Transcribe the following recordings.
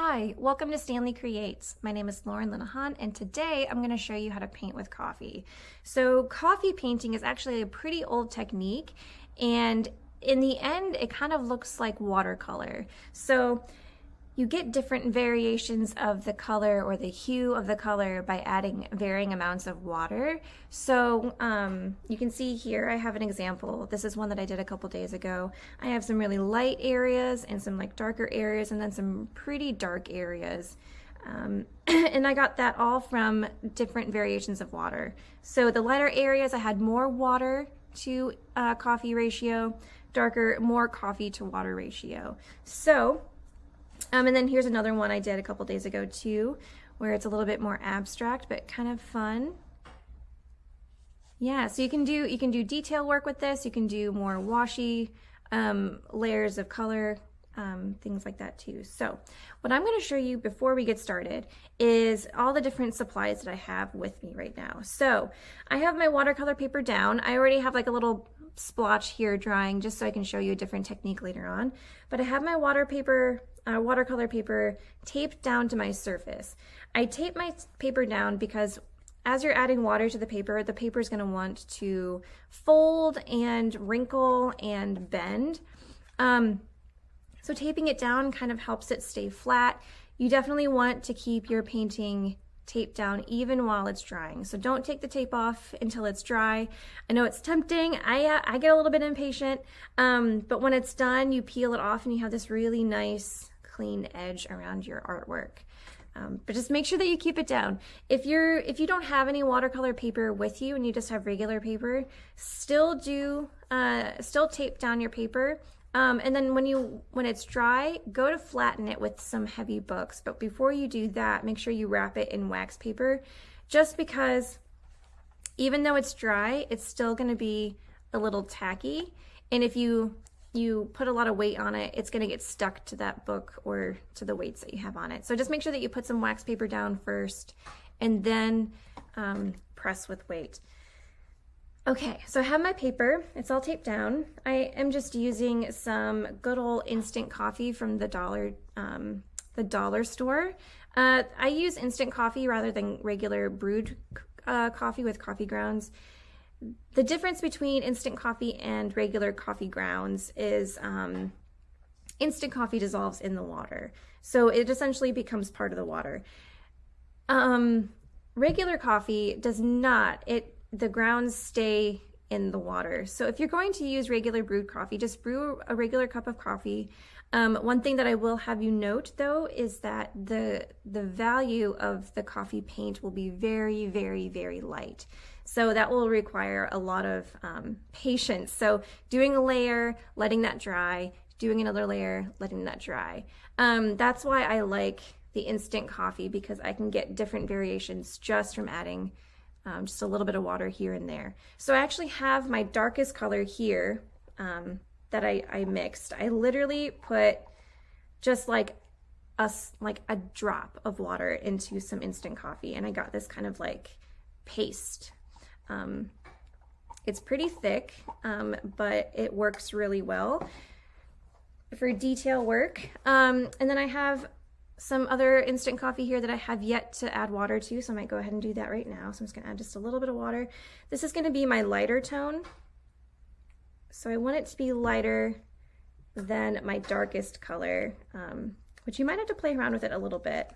Hi, welcome to Stanley Creates. My name is Lauren Linahon, and today I'm going to show you how to paint with coffee. So coffee painting is actually a pretty old technique, and in the end, it kind of looks like watercolor. So you get different variations of the color or the hue of the color by adding varying amounts of water. So um, you can see here, I have an example. This is one that I did a couple days ago. I have some really light areas and some like darker areas and then some pretty dark areas. Um, and I got that all from different variations of water. So the lighter areas, I had more water to uh, coffee ratio, darker, more coffee to water ratio. So um, and then here's another one I did a couple days ago too, where it's a little bit more abstract, but kind of fun. Yeah, so you can do you can do detail work with this. You can do more washy um, layers of color, um, things like that too. So what I'm going to show you before we get started is all the different supplies that I have with me right now. So I have my watercolor paper down. I already have like a little splotch here drying just so I can show you a different technique later on. But I have my water paper uh, watercolor paper taped down to my surface. I tape my paper down because as you're adding water to the paper, the paper is going to want to fold and wrinkle and bend. Um, so taping it down kind of helps it stay flat. You definitely want to keep your painting taped down even while it's drying. So don't take the tape off until it's dry. I know it's tempting. I, uh, I get a little bit impatient, um, but when it's done, you peel it off and you have this really nice clean edge around your artwork. Um, but just make sure that you keep it down. If you're if you don't have any watercolor paper with you and you just have regular paper, still do uh, still tape down your paper. Um, and then when you when it's dry, go to flatten it with some heavy books. But before you do that, make sure you wrap it in wax paper, just because even though it's dry, it's still going to be a little tacky. And if you you put a lot of weight on it, it's going to get stuck to that book or to the weights that you have on it. So just make sure that you put some wax paper down first and then um, press with weight. Okay, so I have my paper. It's all taped down. I am just using some good old instant coffee from the dollar um, the dollar store. Uh, I use instant coffee rather than regular brewed uh, coffee with coffee grounds the difference between instant coffee and regular coffee grounds is um, instant coffee dissolves in the water. So it essentially becomes part of the water. Um, regular coffee does not. It the grounds stay in the water. So if you're going to use regular brewed coffee, just brew a regular cup of coffee. Um, one thing that I will have you note though is that the the value of the coffee paint will be very, very, very light. So that will require a lot of um, patience. So doing a layer, letting that dry, doing another layer, letting that dry. Um, that's why I like the instant coffee because I can get different variations just from adding um, just a little bit of water here and there. So I actually have my darkest color here um, that I, I mixed. I literally put just like a, like a drop of water into some instant coffee and I got this kind of like paste um, it's pretty thick, um, but it works really well for detail work. Um, and then I have some other instant coffee here that I have yet to add water to, so I might go ahead and do that right now. So I'm just gonna add just a little bit of water. This is gonna be my lighter tone. So I want it to be lighter than my darkest color, um, which you might have to play around with it a little bit.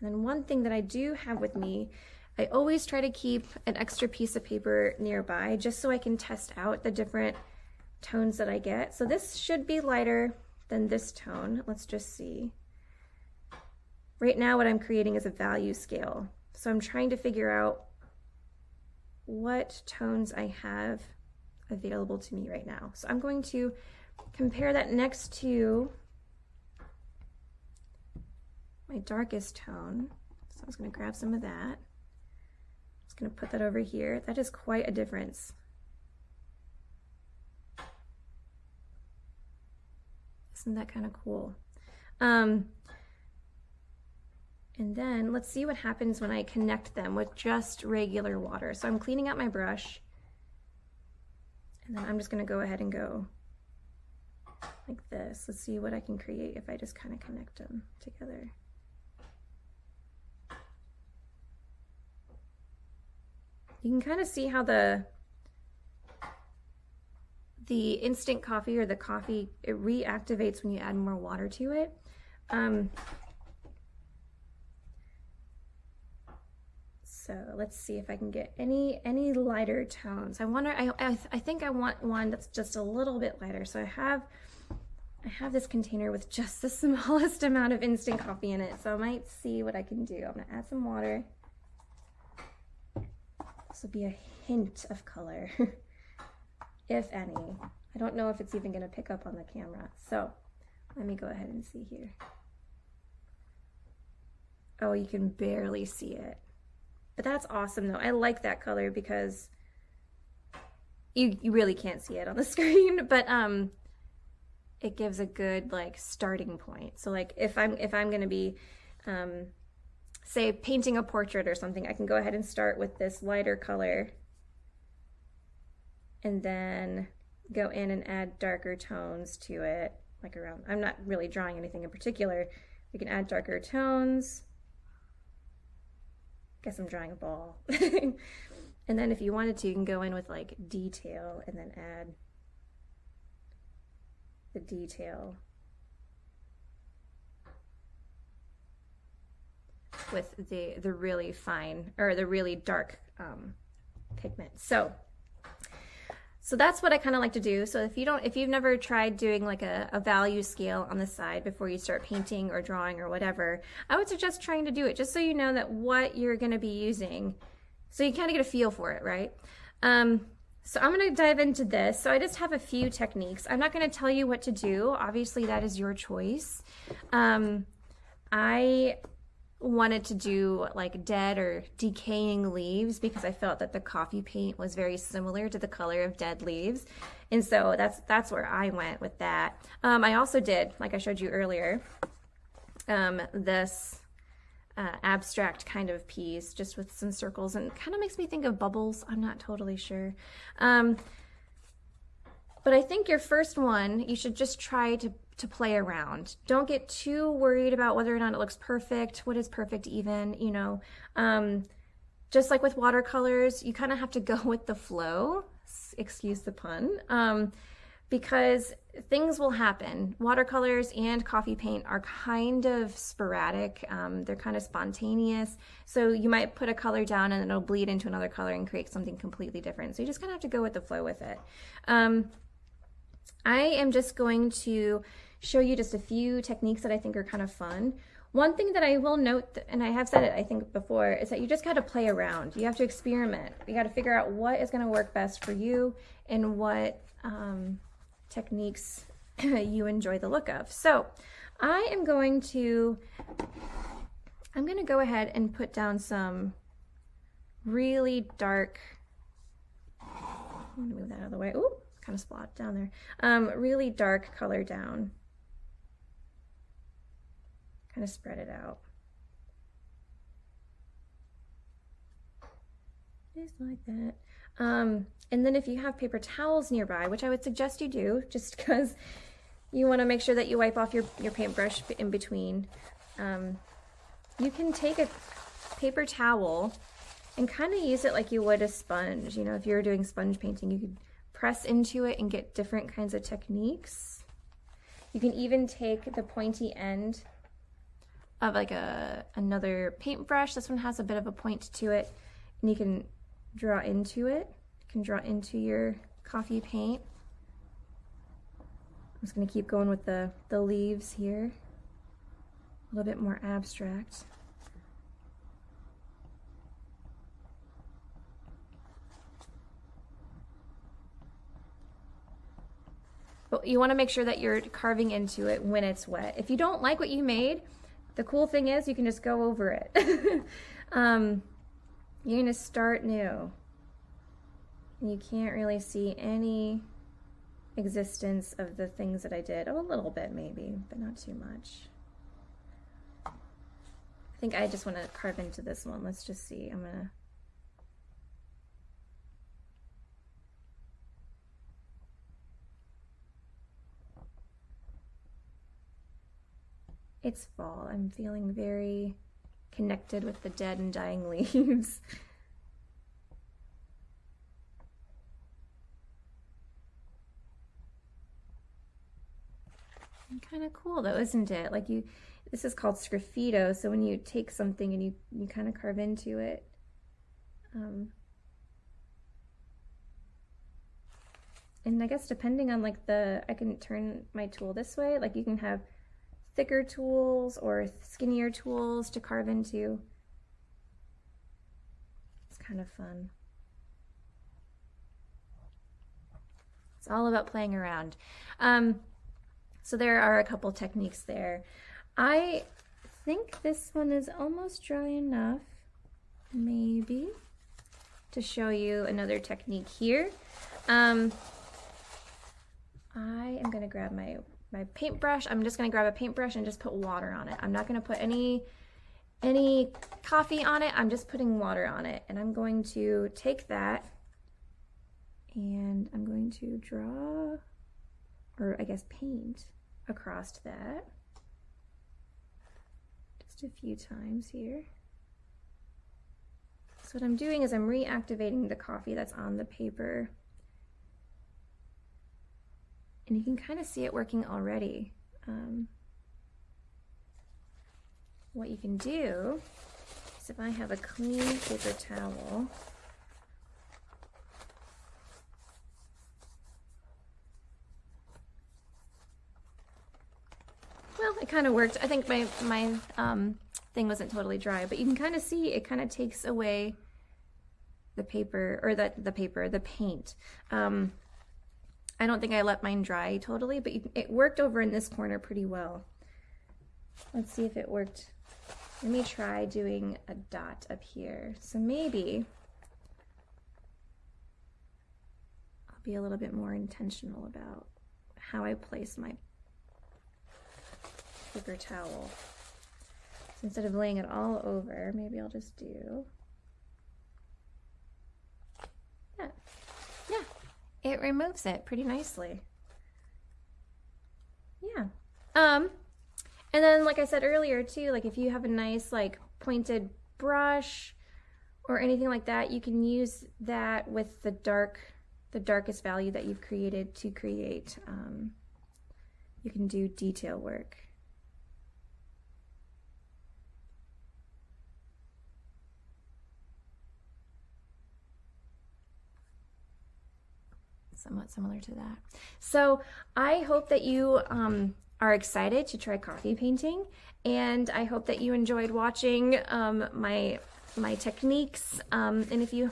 And then one thing that I do have with me, I always try to keep an extra piece of paper nearby just so I can test out the different tones that I get. So this should be lighter than this tone. Let's just see. Right now what I'm creating is a value scale. So I'm trying to figure out what tones I have available to me right now. So I'm going to compare that next to my darkest tone. So I was gonna grab some of that. I'm just gonna put that over here. That is quite a difference. Isn't that kind of cool? Um, and then let's see what happens when I connect them with just regular water. So I'm cleaning out my brush and then I'm just gonna go ahead and go like this. Let's see what I can create if I just kind of connect them together. You can kind of see how the the instant coffee or the coffee, it reactivates when you add more water to it. Um, so let's see if I can get any any lighter tones. I wonder, I, I, I think I want one that's just a little bit lighter. So I have I have this container with just the smallest amount of instant coffee in it. So I might see what I can do. I'm gonna add some water. Will be a hint of color. if any. I don't know if it's even to pick up on the camera. So let me go ahead and see here. Oh, you can barely see it. But that's awesome though. I like that color because you, you really can't see it on the screen, but um, it gives a good like starting point. So like if I'm, if I'm to be, um, say painting a portrait or something, I can go ahead and start with this lighter color and then go in and add darker tones to it, like around, I'm not really drawing anything in particular. We can add darker tones. Guess I'm drawing a ball. and then if you wanted to, you can go in with like detail and then add the detail with the, the really fine or the really dark um, pigment. So so that's what I kind of like to do. So if you don't, if you've never tried doing like a, a, value scale on the side before you start painting or drawing or whatever, I would suggest trying to do it just so you know that what you're going to be using. So you kind of get a feel for it, right? Um, so I'm going to dive into this. So I just have a few techniques. I'm not going to tell you what to do. Obviously that is your choice. Um, I wanted to do like dead or decaying leaves because I felt that the coffee paint was very similar to the color of dead leaves. And so that's that's where I went with that. Um, I also did, like I showed you earlier, um, this uh, abstract kind of piece just with some circles and kind of makes me think of bubbles. I'm not totally sure. Um, but I think your first one, you should just try to to play around. Don't get too worried about whether or not it looks perfect. What is perfect even, you know? Um, just like with watercolors, you kind of have to go with the flow, excuse the pun, um, because things will happen. Watercolors and coffee paint are kind of sporadic. Um, they're kind of spontaneous. So you might put a color down and it'll bleed into another color and create something completely different. So you just kind of have to go with the flow with it. Um, I am just going to show you just a few techniques that I think are kind of fun. One thing that I will note, and I have said it I think before, is that you just got to play around. You have to experiment. You got to figure out what is going to work best for you and what um, techniques you enjoy the look of. So I am going to, I'm going to go ahead and put down some really dark, I'm going to move that out of the way. Ooh, kind of spot down there. Um, really dark color down kind of spread it out. Just like that. Um, and then if you have paper towels nearby, which I would suggest you do, just because you want to make sure that you wipe off your, your paintbrush in between, um, you can take a paper towel and kind of use it like you would a sponge. You know, if you're doing sponge painting, you could press into it and get different kinds of techniques. You can even take the pointy end of like a another paintbrush. This one has a bit of a point to it and you can draw into it. You can draw into your coffee paint. I'm just gonna keep going with the, the leaves here. A little bit more abstract. But you wanna make sure that you're carving into it when it's wet. If you don't like what you made, the cool thing is you can just go over it. um, you're gonna start new. You can't really see any existence of the things that I did. Oh, a little bit maybe, but not too much. I think I just want to carve into this one. Let's just see. I'm gonna it's fall. I'm feeling very connected with the dead and dying leaves. kind of cool though, isn't it? Like you, this is called sgraffito. So when you take something and you, you kind of carve into it, um, and I guess depending on like the, I can turn my tool this way, like you can have thicker tools or skinnier tools to carve into. It's kind of fun. It's all about playing around. Um, so there are a couple techniques there. I think this one is almost dry enough, maybe, to show you another technique here. Um, I am gonna grab my, my paintbrush. I'm just gonna grab a paintbrush and just put water on it. I'm not gonna put any, any coffee on it. I'm just putting water on it. And I'm going to take that and I'm going to draw, or I guess paint across that. Just a few times here. So what I'm doing is I'm reactivating the coffee that's on the paper. And you can kind of see it working already. Um, what you can do is if I have a clean paper towel, well, it kind of worked. I think my, my um, thing wasn't totally dry, but you can kind of see it kind of takes away the paper, or the, the paper, the paint. Um, I don't think I let mine dry totally, but it worked over in this corner pretty well. Let's see if it worked. Let me try doing a dot up here. So maybe I'll be a little bit more intentional about how I place my paper towel. So instead of laying it all over, maybe I'll just do that. Yeah, it removes it pretty nicely. Yeah. Um, and then like I said earlier too, like if you have a nice like pointed brush or anything like that, you can use that with the dark, the darkest value that you've created to create, um, you can do detail work. Somewhat similar to that. So I hope that you um, are excited to try coffee painting and I hope that you enjoyed watching um, my my techniques um, and if you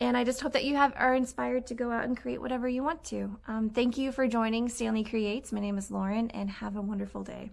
and I just hope that you have are inspired to go out and create whatever you want to. Um, thank you for joining Stanley Creates. My name is Lauren and have a wonderful day.